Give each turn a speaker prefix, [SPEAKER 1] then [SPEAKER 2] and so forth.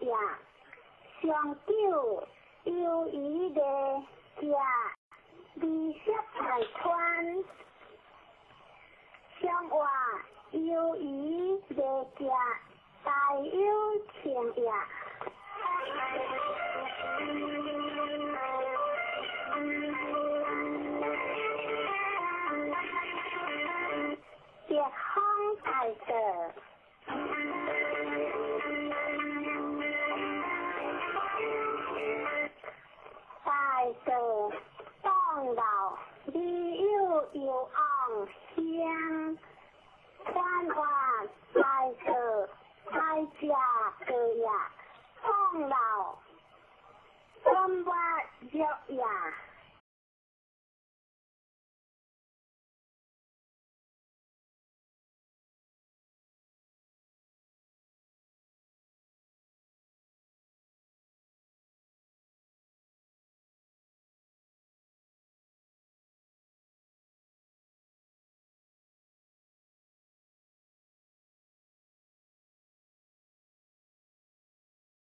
[SPEAKER 1] 呀，上九友谊的家，利息财团，上话友谊的家，大有情呀。别康大德。老，你又有昂香，欢话大德大家个呀，当老，三八六呀。